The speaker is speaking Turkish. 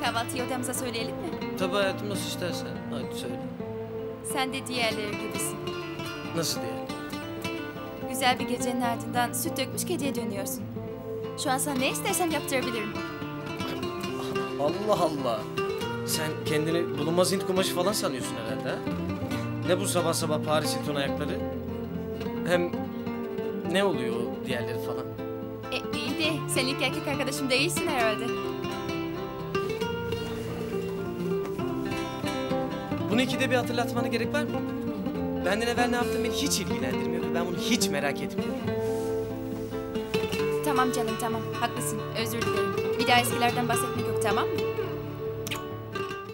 Kahvaltıyı odamıza söyleyelim mi? Tabii hayatım nasıl istersen. Hadi söyle. Sen de diğerleri gibisin. Nasıl diye? Güzel bir gecenin ardından süt dökmüş kediye dönüyorsun. Şu an sana ne istersen yaptırabilirim. Allah Allah. Sen kendini bulunmaz Hint kumaşı falan sanıyorsun herhalde ha? Ne bu sabah sabah Paris Hilton ayakları? Hem ne oluyor o diğerleri falan? E iyi de sen ilk erkek arkadaşım değilsin herhalde. Bunu ikide bir hatırlatmana gerek var mı? Benden evvel ne yaptığın beni hiç ilgilendirmiyor ve ben bunu hiç merak etmiyorum. Tamam canım tamam haklısın özür dilerim. Bir daha eskilerden bahsetmek yok tamam mı?